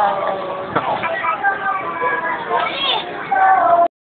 lang.